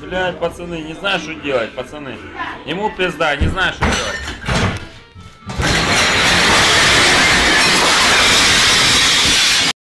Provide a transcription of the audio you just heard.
Блять, пацаны, не знаю, что делать, пацаны. Ему пизда, не знаю, что делать.